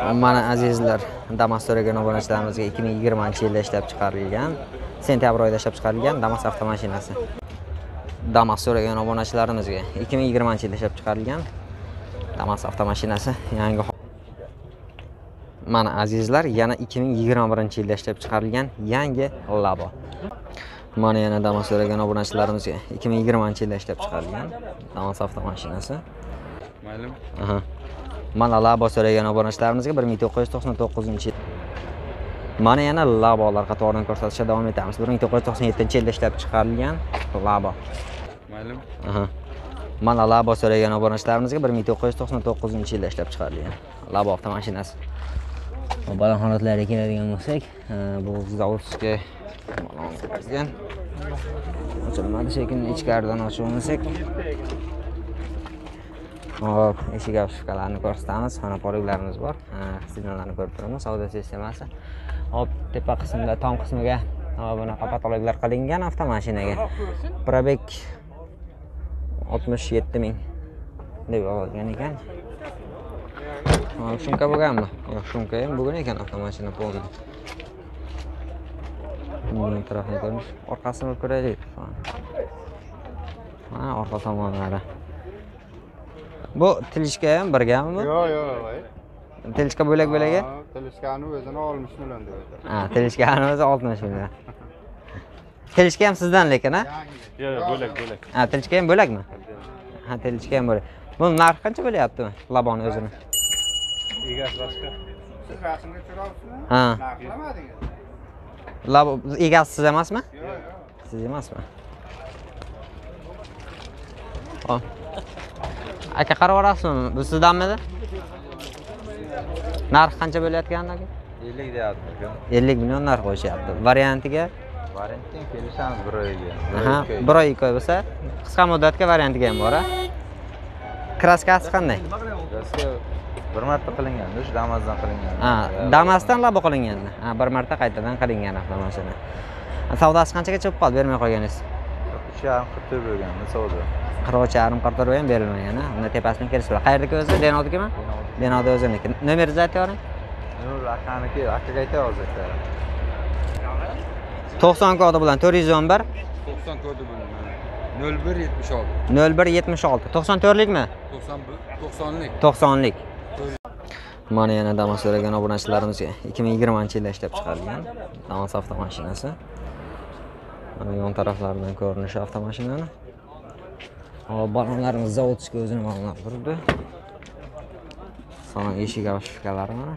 mana azizlar damas so'ragan obunachilarimizga ikki ming yigirmanchi yilda ishlab chiqarilgan sentyabr oyida ishlab chiqarilgan damas avtomashinasi. Damas so'ragan obunachilarimizga ikki ming yigirmanchi yilda ishlab chiqarilgan damas avtomashinasi yangi mana azizlar yana ikki ming yigirma birinchi yilda ishlab chiqarilgan yangi labo. Mana yana damas so'ragan obunachilarimizga ikki ming yigirmanchi yilda ishlab chiqarilgan damas avtomashinasi. Mayli. Aha. Mana labo so'ragan obunachilarimizga 1999 yil. Mana yana labolar qatorini ko'rsatishda davom etamiz. 1997-yilda ishlab chiqarilgan labo. mayli Aha. Mana labo so'ragan obunachilarimizga 1999 yilda ishlab chiqarilgan labo avtomashinasi. Baland holatlarga keladigan bo'lsak, e, bu zavodskiy. Ochilmadi shekilli ichkaridan ochib olmasak. Hop, eshik shifkalarni ko'rsatamiz. Mana poliglarimiz bor. Ha, signallarni ko'rib turamiz. Savdo sistemasi. Hop, tepa qismida, tom qismiga bunaqa patologlar qilingan avtomashinaga. Probek 67 ming deb yozilgan ekan. Ha, shumka bo'lganmi? Yo'q, shumka ham bo'lgan ekan avtomashina polni. Bundan tarafni ko'rish. Orqasini ko'raylik. Ha, orqa tomonlari. Bu tilishka ham birgami bu? yo'q yo'q voy Tilishka bo'lak bo'laga? tilishgani o'zini oltmish million deb aytadi Ha, tilishkani o'zi 60 million. Tilishka ham sizdan lekin, ha? yo'q yo'q bo'lak bo'lak Ha, tilishka ham bo'lakmi? Ha, tilishka ham bo'lak. Buni narxi qancha bo'lyapti? Laboni o'zini. egasi boshqa siz rasmga tushirolsizmi Ha. qilamadingiz Labo egasi siz emasmi? yo'q yo'q Siz emasmi? Hop. Aka qarab olasizmi? Bu sizdanmidi? Narx qancha bo'layotgandi aka? ellik deyapti aka 50 million narx qo'yishyapti. Variantiga variantdan kelishamiz bir oyga bir oy ikki oy bo'lsa, qisqa muddatga variantiga ham bor, a? Kraskasi qanday? Gazga bir marta qilinganda shu damazdan qilingan Ha, Damasdan labo qilingandi. Ha, bir marta qaytadan qilingan avtomashina. Savdosi qanchagacha bo'lib qoldi, bermay qo'yganingiz? uch yarim qirq to'rt bo'lganda savdo 43,5 qartor ham berilmagan, a? Unda tepasidan kelishib. Qayerdagi o'zi? Denodikimi? Denoda o'ziniki. Nomeringizni aytib yuboring. nur akaniki akaga aytay hozir 90 kodi bilan 411 to'qson kodi buni nol bir yetmish olti 0176. 94likmi? to'qson to'qsonlik 90lik. Mana yana Damas so'ragan obunachilarimizga 2020-yilda ishlab chiqarilgan Damas avtomashinasi. Mana yon taraflaridan ko'rinishi avtomashinani. Hop, balonlarimiz zavodskiy o'zini ma'lumot turibdi. Salon eshik shifkalari mana.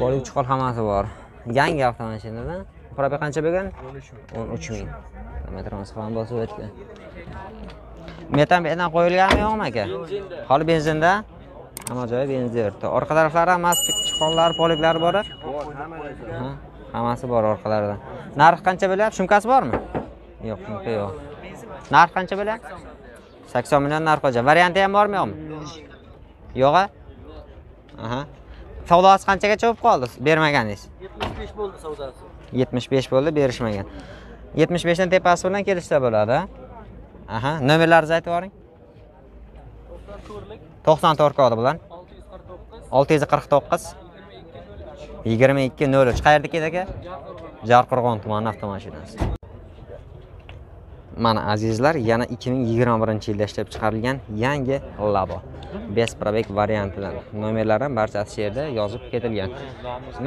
Polik chiqol hammasi bor. Yangi avtomashinadan Probeg qancha bo'lgan? 13 ming. Kilometrimiz ham bosib o'tgan. Metan bedan qo'yilganmi yo'qmi aka? Hali benzinda? Hamma joyi benzin yuribdi. Orqa taraflari hammasi chiqonlar, poliklari bor. Ha, hammasi bor orqalarida. narxi qancha bo'lyapti? Shumkasi bormi? Yo'q, shumka yo'q. Narx qancha bo'lyapti? 80 million narx qo'yja. Varianti ham bormi yo'qmi? Yo'q-a? Aha. Savdosi qanchagacha bo'lib qoldi? Bermaganingiz? 75 bo'ldi savdosi. 75 bo'ldi, berishmagan. 75 dan tepasi bilan kelishsa bo'ladi. a? Aha, nomerlaringizni aytib yuboring. 94 kodi bilan 649 2203. Qayerdagi edi aka? Jarqo'rg'on tumani avtomashinasi. Mana azizlar, yana 2021 yilda ishlab chiqarilgan yangi Labo. Best Probek variantidan. Nomerlari ham barchasi shu yerda yozib ketilgan.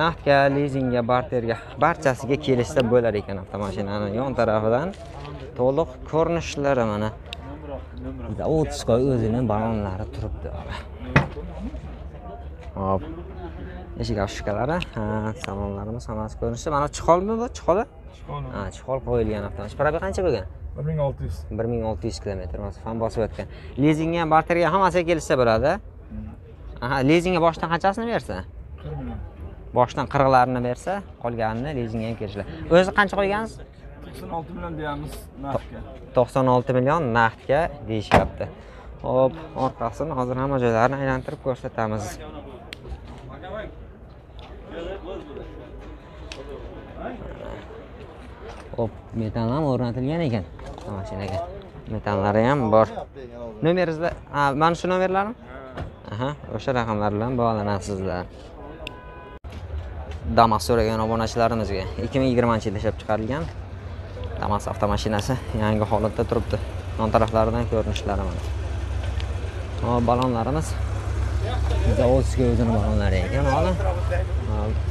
Naqdga, lizingga, barterga barchasiga kelishsa bo'lar ekan avtomashinani yon tarafidan to'liq ko'rinishlari mana. Zavodskoy o'zini balonlari turibdi. Hop. Eshik afishalari, ha, salonlarimiz hammasi ko'rinishi. Mana chiqolmi bu? Chiqoli? Chiqol qo'yilgan avtomashina. Probek qancha bo'lgan? 1600 1600 kilometr. Mas fan bosib o'tgan. Lizingga ham barterga hammasiga kelishsa bo'ladi? Aha lizingga boshdan qanchasini bersa? boshdan qirqlarini bersa qolganini lizingga ham kelishlar o'zi qancha qo'ygansiz? 96 million deyamiz narxga 96 million naqdga deyishyapti. Hop orqasini hozir hamma joylarini aylantirib ko'rsatamiz. Hop metan ham o'rnatilgan ekan mashinaga metanlari ham bor nomeringizda mana shu nomerlarmi Aha, o'sha raqamlar bilan bog'lanasizlar. Damas so'ragan obunachilarimizga 2020 yilda ishlab chiqarilgan Damas avtomashinasi yangi holatda turibdi. Yon taraflaridan ko'rinishlari mana. Hop, balonlarimiz zavodskiy o'zini balonlari ekan, mana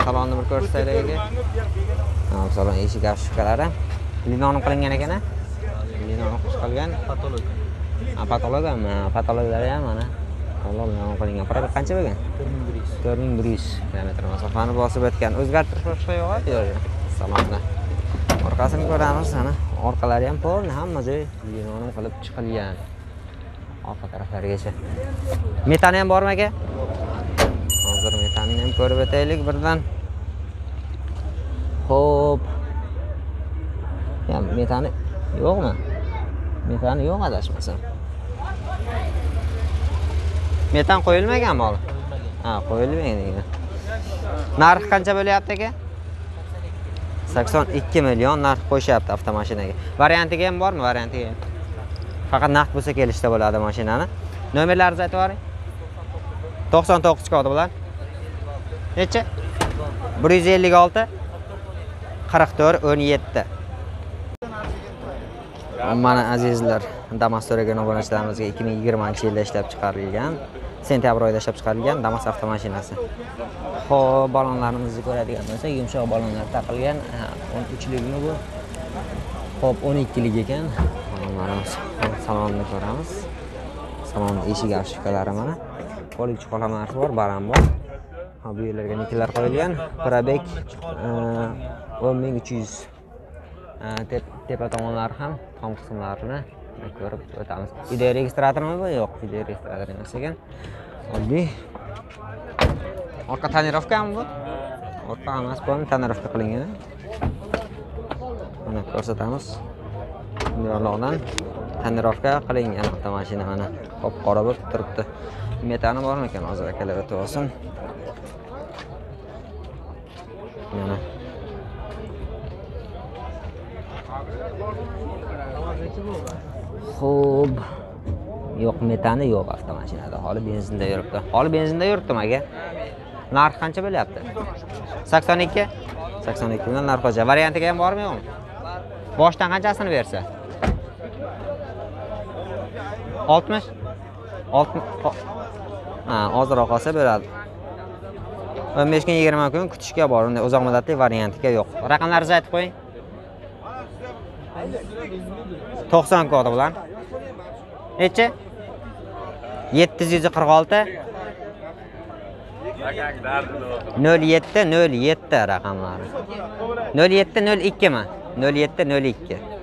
Salonni bir ko'rsataylik aka. Salon eshik afishkalari. Linolum qilingan ekan-a? Linolum qilgan. Patolog. Ha, patologmi? Patologlari ham mana. Linolum qilingan. Probeg qancha bo'lgan? 4100 kilometr masofani bosib o'tgan. O'zgartirish boshqa yo'q yo'q. Salonni. Orqasini ko'ramiz, mana orqalari ham polni hamma joy linolum qilib chiqilgan. Orqa taraflarigacha. Metani ham bormi aka? Hozir metanni ham ko'rib o'taylik birdan. Ya metani yo'qmi? Metani yo'q adashmasam. Metan qo'yilmaganmi hali? Ha, qo'yilmagan degan. Narxi qancha bo'lyapti aka? 82 million narx qo'shyapti avtomashinaga. Variantiga ham bormi? Variantiga ham. Faqat naqd bo'lsa kelishda bo'ladi mashinani. Nomerlaringizni aytib yuboring. 99 kodi bilan. Necha? 156 44 17. Mana azizlar, Damas so'ragan obunachilarimizga 2020-yilda ishlab chiqarilgan, sentyabr oyida ishlab chiqarilgan Damas avtomashinasi. Xo'p, balonlarimizni ko'radigan bo'lsak, yumshoq balonlar taqilgan. o'n 13likmi bu? Xo'p, 12lik ekan. Balonlarimiz. Salonni ko'ramiz. Salon eshik afishkalari mana. Qo'lik chuqolamasi bor, baram bor. Ha, bu yerlarga niklar qo'yilgan. Probek 10300 e, yuz tepa tomonlari ham tom qismlarini ko'rib o'tamiz. Video registratormi bu? Yo'q, video registrator emas ekan. Oddiy. Orqa tonirovkami bu? Orqa emas, bu tonirovka qilingan. Mana ko'rsatamiz. Bundoqdan tonirovka qilingan avtomashina mana qop qora bo'lib turibdi. Metani bormi ekan hozir akalar o'tib olsin. Mana Xo'p. Yo'q, metani yo'q avtomashinada. Hali benzinda yuribdi. Hali benzinda yuribdimi aka? Narx qancha bo'lyapti? 82? 82 dan narx qo'ysa. Variantiga ham bormi yo'qmi? Boshdan qanchasini bersa? 60? 60 Ha, ozroq qolsa bo'ladi. 15 kun 20 kun kutishga bor. Unday uzoq muddatli variantiga yo'q. Raqamlaringizni aytib qo'ying. 90 kodi bilan. nol 746 07 07 raqamlari. 07 02 mi? 07 02. Xo'p. Qancha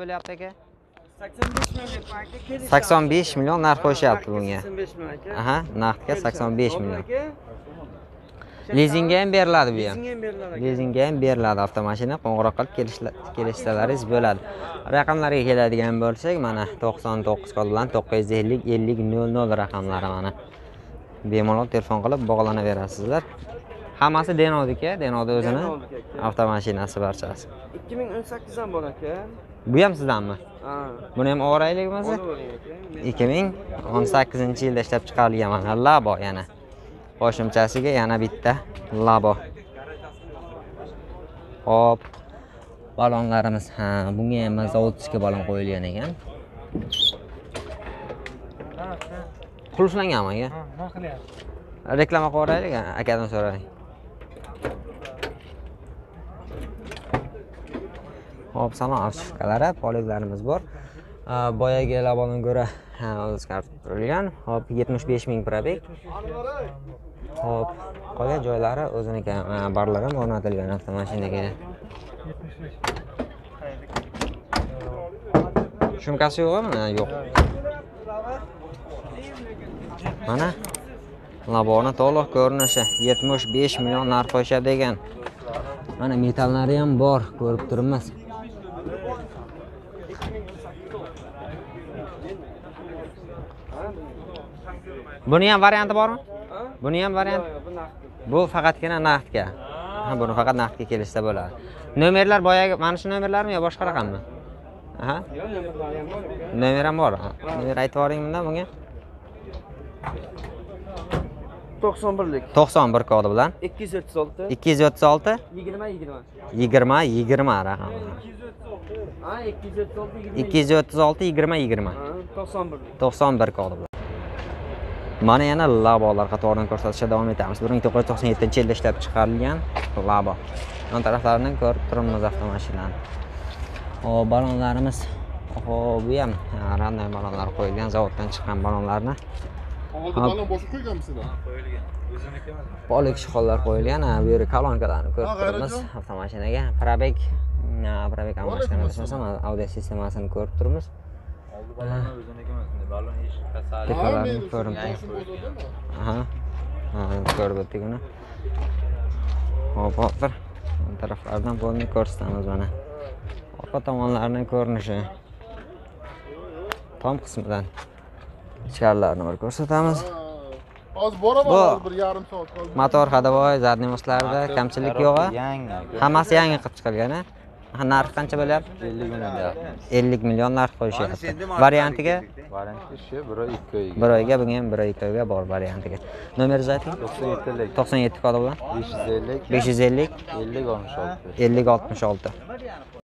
bo'lyapti aka? 85 million 85 million narx qo'yishyapti bunga. 85 million aka. Aha, naqdga 85 million. Aka, Lizingga ham beriladi bu ham. Lizingga ham beriladi aka. Avtomashina. Qo'ng'iroq qilib kelishla- kelishsalaringiz bo'ladi. Raqamlarga keladigan bo'lsak, mana 99 kod bilan 950 50 00 raqamlari mana. Bemalol telefon qilib bog'lanaverasizlar. Hammasi Denodika, Denodi o'zini aka. avtomashinasi barchasi. 2018 dan bor aka. Bu ham sizdanmi? Ha. Buni ham o'raylik bo'lsa? Olavering aka. 2018 yilda ishlab chiqarilgan mana Labo yana. Qo'shimchasiga yana bitta Labo. Hop. Balonlarimiz ha, bunga ham zavodskiy balon qo'yilgan ekan. Qulflanganmi aka? Reklama qilib yuboraylik, akadan so'raylik. Hop, salon avtoshkalari, poliglarimiz bor. Boyagi labodan ko'ra ha, o'zgartirilgan. Hop, 75 ming probeg. Hop, qolgan joylari o'ziniki barlar ham o'rnatilgan avtomashinaga. Shumkasi yo'qmi? Yo'q. Mana Laboni to'liq ko'rinishi 75 million narx qo'yishadi degan Mana metallari ham bor, ko'rib turibmiz. Buni ham varianti bormi? Buni ham variant. Bu faqatgina naqdga. Ha, buni faqat naqdga kelishsa bo'ladi. Nomerlar boyagi mana shu nomerlarmi yo boshqa raqammi? Aha. Yo'q, nomerlari ham bor aka. Nomer ham bor. Nomer aytib yuboring bundan bunga. 91 lik. 91 kodi bilan 236 236 20 20. 20 20 raqam. Ha, 236 20. 236 20 20. Ha, 91 lik. 91 kodi bilan. Mana yana labolar qatorini ko'rsatishda davom etamiz. 1997 yilda ishlab chiqarilgan labo. Yon taraflarini ko'rib turibmiz avtomashinani. Hop, balonlarimiz. Hop, bu ham ha, randay balonlar qo'yilgan, zavoddan chiqqan balonlarni. Oldin balon boshqa qo'yganmisizlar? Polik shixollar qo'yilgan. Ha, bu yerda kolonkalarni ko'rib Ha, turibmiz avtomashinaga. Ha, probeg almashgan desam, audio sistemasini ko'rib turibmiz. oldi balonni o'ziniki emas balon kasali Tepalarni ko'rib Aha. Ha, ko'rib o'tdik uni. Hop, hozir bu taraflardan bo'lni ko'rsatamiz mana. Orqa tomonlarning ko'rinishi. Tom qismidan ichkarilarini bir ko'rsatamiz. Hozir boraman, hozir bir yarim soat qoldi. Motor hadovoy, zadniy mostlarida kamchilik yo'q. yangi Hammasi yangi qilib chiqilgan. a? Narxi qancha bo'lyapti? 50 million deyapmiz 50 million narx qo'yishyapti. Variantiga shu bir oy ikki oyga bir oyga, bunga ham bir oy ikki oyga bor variantiga. Nomeringizni ayting. 97 lik 97 kodi bilan 550 550 50 66 50 66.